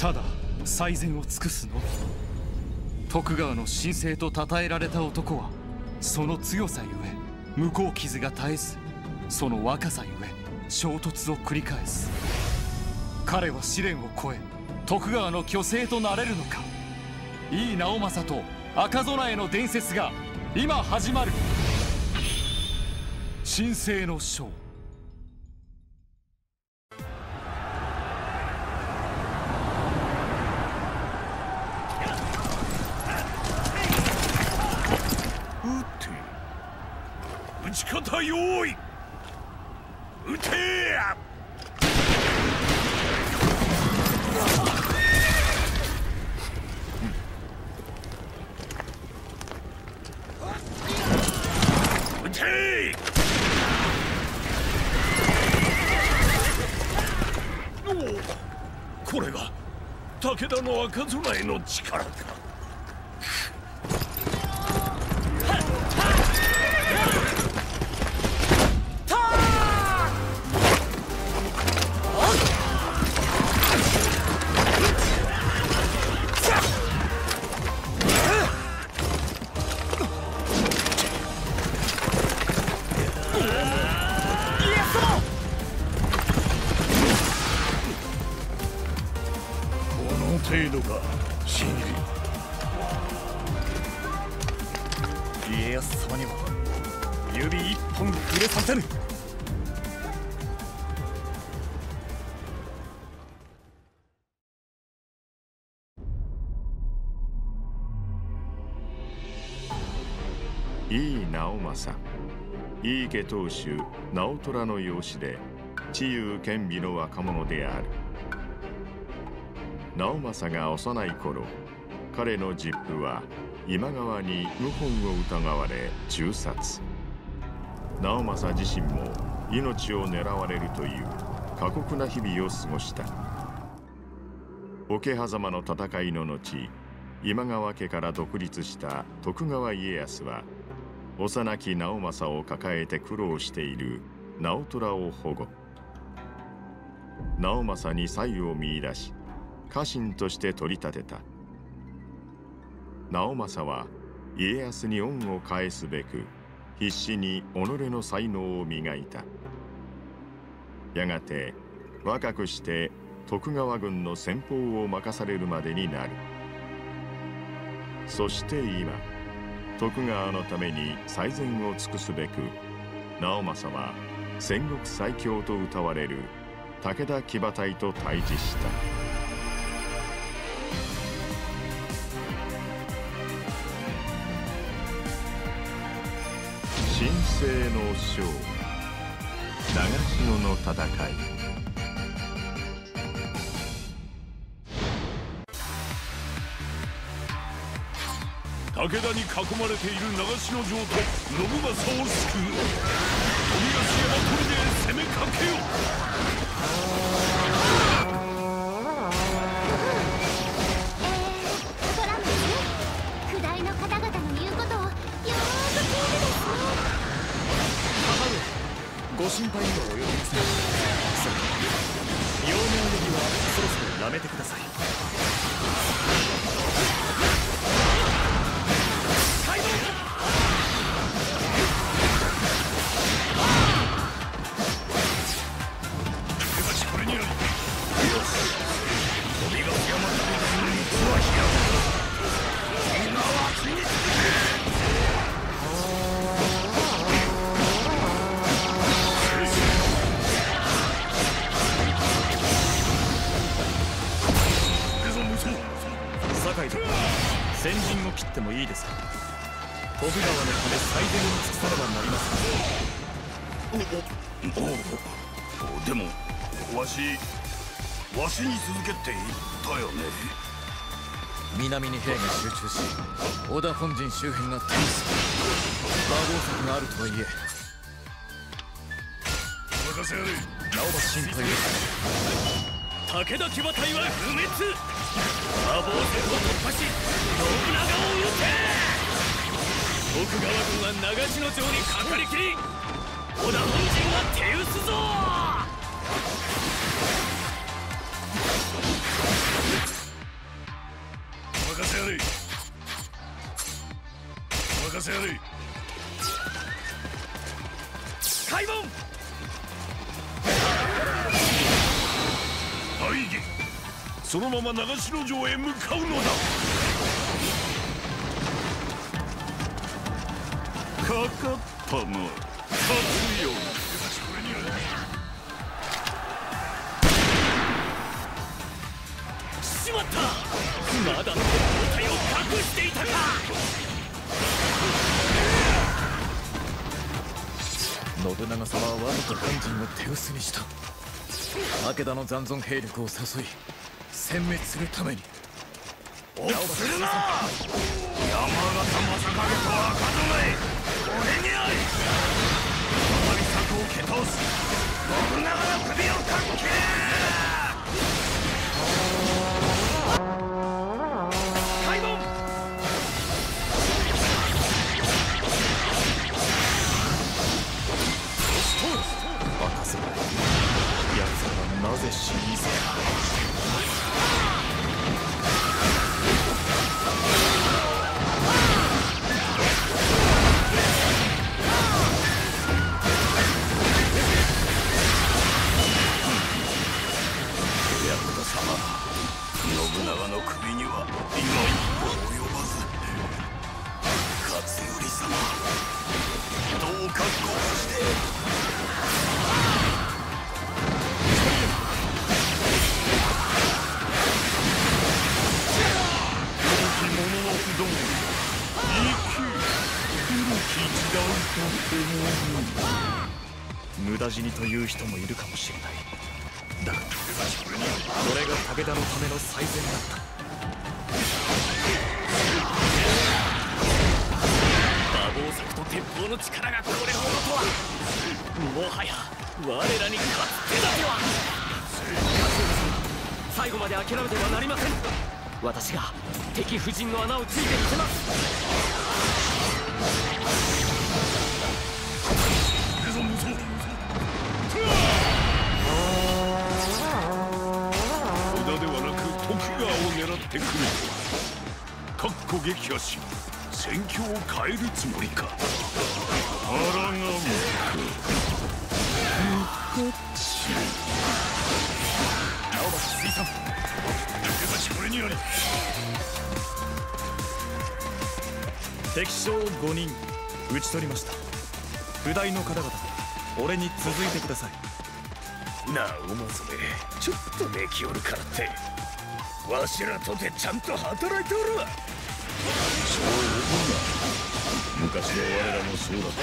ただ最善を尽くすのみ。徳川の神聖と称えられた男はその強さゆえ向こう傷が絶えずその若さゆえ衝突を繰り返す。彼は試練を超え徳川の巨星となれるのか。井伊直政と赤備えの伝説が今始まる。神聖の章撃ち方用意。撃て撃て。おお。これが武田の赤備えの力か。直政。井伊家当主直虎の養子で知勇兼備の若者である。直政が幼い頃彼の実父は今川に謀反を疑われ銃殺。直政自身も命を狙われるという過酷な日々を過ごした。桶狭間の戦いの後今川家から独立した徳川家康は幼き直政を抱えて苦労している直虎を保護。直政に才を見出し家臣として取り立てた。直政は家康に恩を返すべく必死に己の才能を磨いた。やがて若くして徳川軍の先鋒を任されるまでになる。そして今徳川のために最善を尽くすべく直政は戦国最強と謳われる武田騎馬隊と対峙した。神聖の章長篠の戦い。武田に囲まれている長篠城と信政を救う。富樫山砦へ攻めかけよトラムス九大の方々の言う。ことをよーく聞いてですねご心配には及びません。それと幼名ネギはそろそろやめてください。わしに続けって言ったよね。南に兵が集中し織田本陣周辺がテニス馬防策があるとはいえ。任せやれ。なおば心配です武田騎馬隊は不滅。馬防戦を突破し信長を討て。徳川軍は長篠城にかかりきり織田本陣は手薄ぞれ。任せやれ。開門大義そのまま長篠城へ向かうのだ。かかったな勝つよしまった。まだ正体を隠していたか。信長様はわざと本陣を手薄にした。武田の残存兵力を誘い殲滅するために。おっするな。山形正景とは勝たない俺にあり再び策を蹴倒す信長の首をかっけ Jesus. という人もいるかもしれない。だがこれが武田のための最善だった。馬防策と鉄砲の力がこれほどとは。もはや我らに勝つ手だては。最後まで諦めてはなりません。私が敵夫人の穴をついてみせます。てくる。とはかっこ撃破し戦況を変えるつもりか。あらがむ青葉水産手出しこれにあり敵将5人討ち取りました。不代の方々俺に続いてください。なあおまそれちょっとできおるからって。わしらとてちゃんと働いておる。わそう思うな昔の我らもそうだった。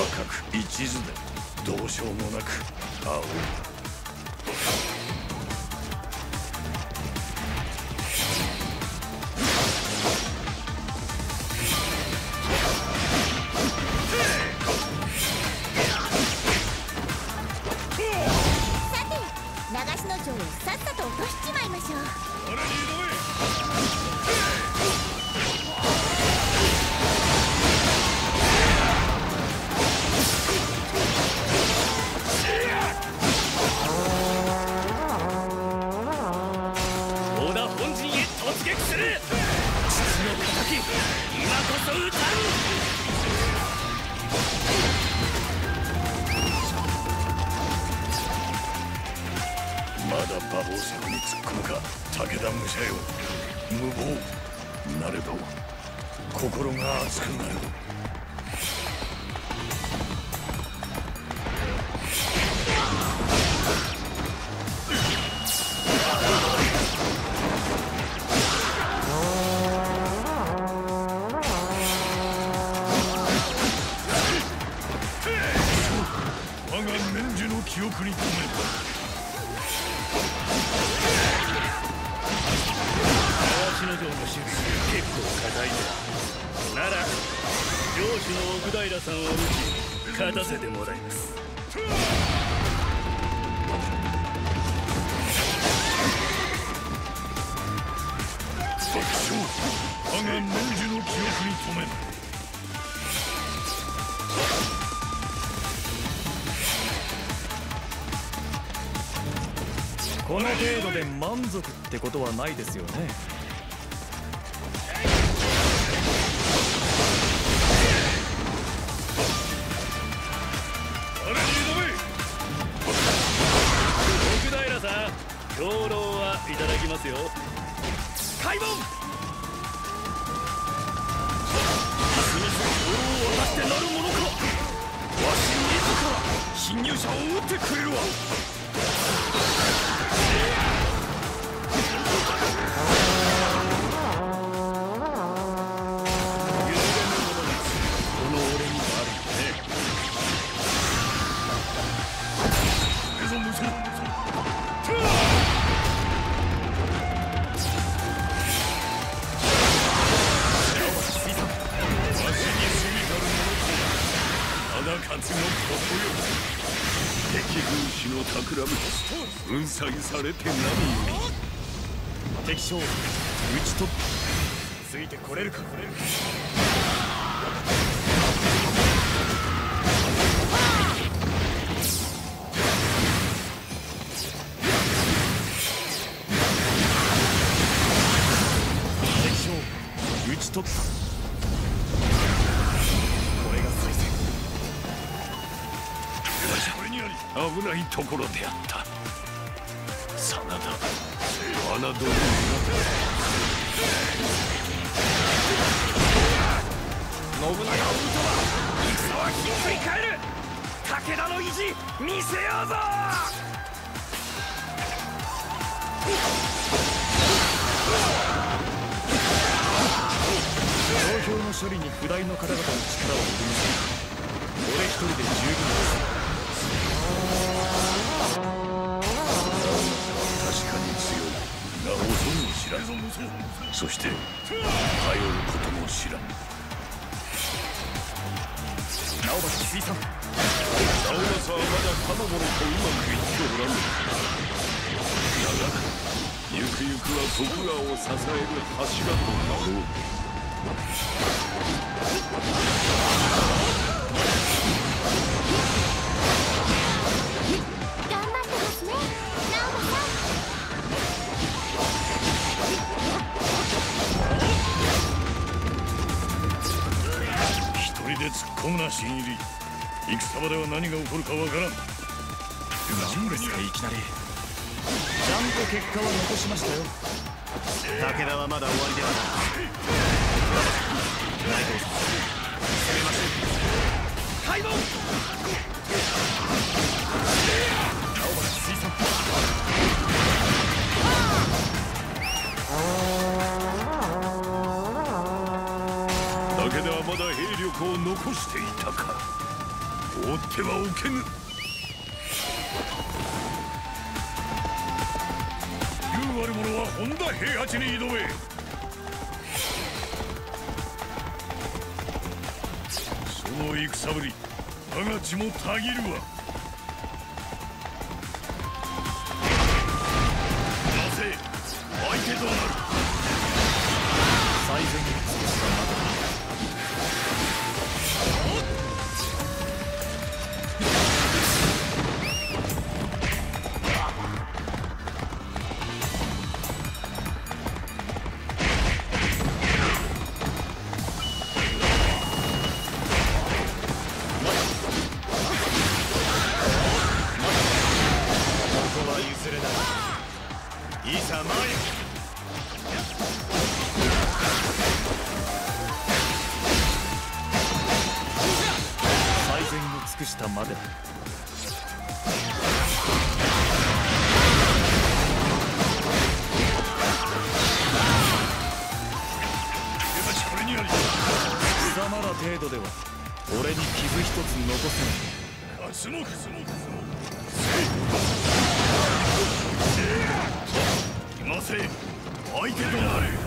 若く一途でどうしようもなく青いだ馬防策に突っ込むか武田武者よ無謀。なれど心が熱くなる。主の奥平さんを討ち勝たせてもらいます。敵将我が年寿の記憶に留めるこの程度で満足ってことはないですよね。兵糧はいただきますよ。開門！すみす兵糧を渡してなるものか。わし自ら侵入者を撃ってくれるわ。の企み粉砕されて何より敵将討ち取ついてこれるかこれるか敵将討ち取った危ないところであった。真田侮るな。信長を討とば戦はひっくり返る。武田の意地見せようぞ。投票の処理に不代の方々の力を振り俺一人で十分です。確かに強い。が遅い。知らずそして頼ることも知らん。直橋水産直政はまだかのとうまく。いっておらぬだがゆく。ゆく。は徳川を支える柱となろうで突っ込むな新入り。戦場では何が起こるかわからん。何ですかいきなり。ちゃんと結果は残しましたよ。武田はまだ終わりではない。内藤さん攻めましょう。開門青原水産だ兵力を残していたか。放ってはおけぬ。言うある者は本田平八に挑め。その戦ぶり我が血もたぎるわ。なぜ相手となる？したまで。だ貴様程度では俺に傷一つ残せない。いません相手となる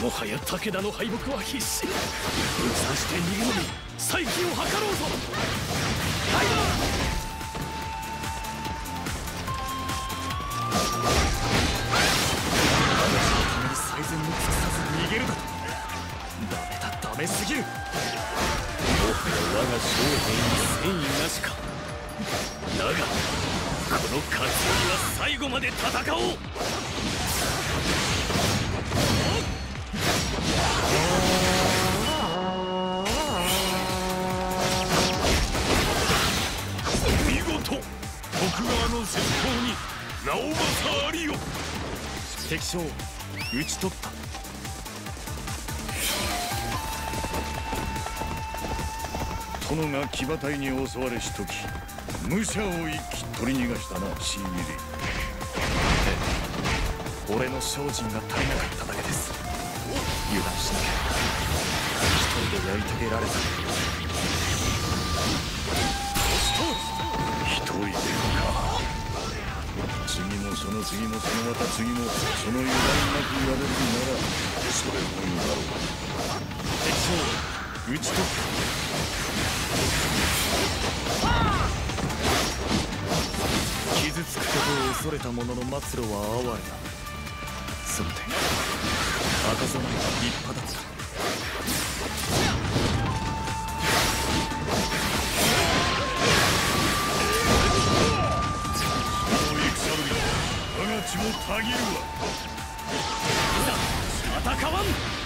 もはや武田の敗北は必至。ぶっ刺して逃げ延び再起を図ろうぞカイド最善も尽くさず逃げるだダメだダメすぎる我が将兵に戦意なしか。だがこの勝つには最後まで戦おう。見事徳川の先頭に直政ありよ敵将討ち取っ。たが騎馬隊に襲われし時武者を一気取り逃がしたな新入り。俺の精進が足りなかっただけです。油断しなきゃ。一人でやり遂げられた。一人でか。次もその次もそのまた次もその油断なくやれるならそれもいいだろう。敵将討ち取った傷つくことを恐れた者の末路は哀れだ。その点赤備えは立派だった。我が血もたぎるわ戦わん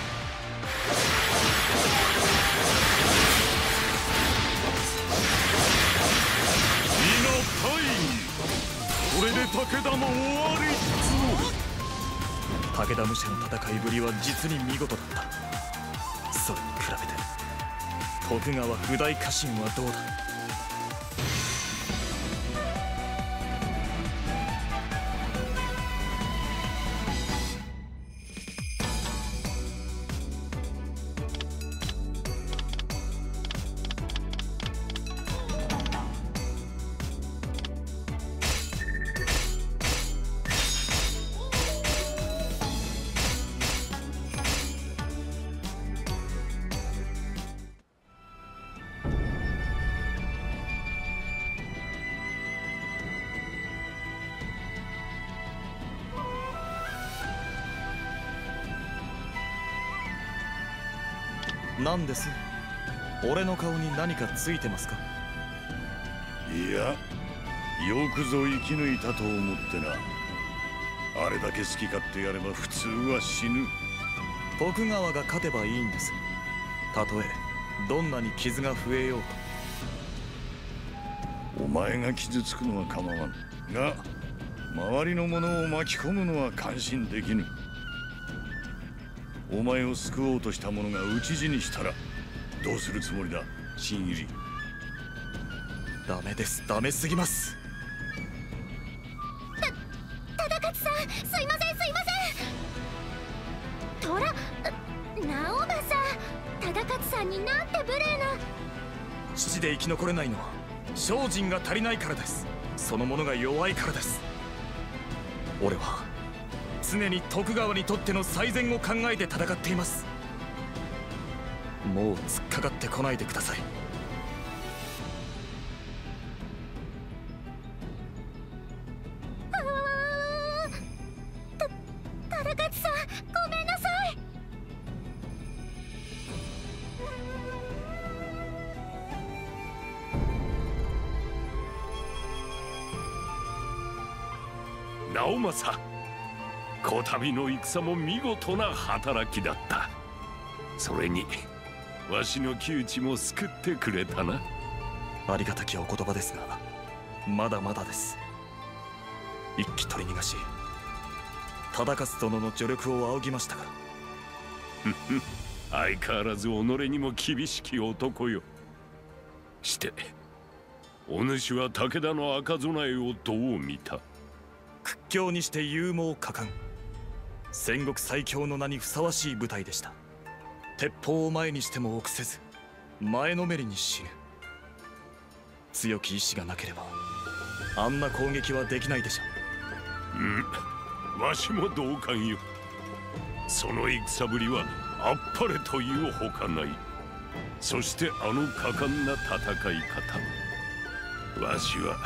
武田武者の戦いぶりは実に見事だった。それに比べて徳川不代家臣はどうだ？何です？俺の顔に何かついてますか？いやよくぞ生き抜いたと思ってな。あれだけ好き勝手やれば普通は死ぬ。徳川が勝てばいいんです。たとえどんなに傷が増えようと。お前が傷つくのは構わん。が周りの者を巻き込むのは感心できぬお前を救おうとした者が討ち死にしたらどうするつもりだ？新入り。ダメです。ダメすぎます。忠勝さんすいませんすいません。トラ直政忠勝さんになんて無礼な。父で生き残れないのは精進が足りないからです。その者が弱いからです。俺は常に徳川にとっての最善を考えて戦っています。もう突っかかってこないでください。あーた忠勝さんごめんなさい。直政こたびの戦も見事な働きだった。それにわしの窮地も救ってくれたな。ありがたきお言葉ですがまだまだです。一気取り逃がし忠勝殿の助力を仰ぎましたから。相変わらず己にも厳しき男よ。してお主は武田の赤備えをどう見た？屈強にして勇猛果敢戦国最強の名にふさわしい部隊でした。鉄砲を前にしても臆せず前のめりに死ぬ。強き意志がなければあんな攻撃はできないでしょう。ん。わしも同感よ。その戦ぶりはあっぱれというほかない。そしてあの果敢な戦い方。わしは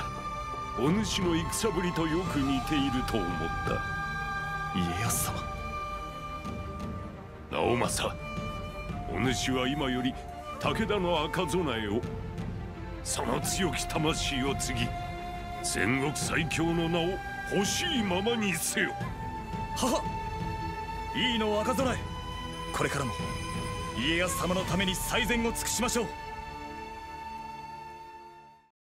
お主の戦ぶりとよく似ていると思った。家康様。直政お主は今より武田の赤備えを。その強き魂を継ぎ戦国最強の名を欲しいままにせよ。ははいいの若空へこれからも家康様のために最善を尽くしましょう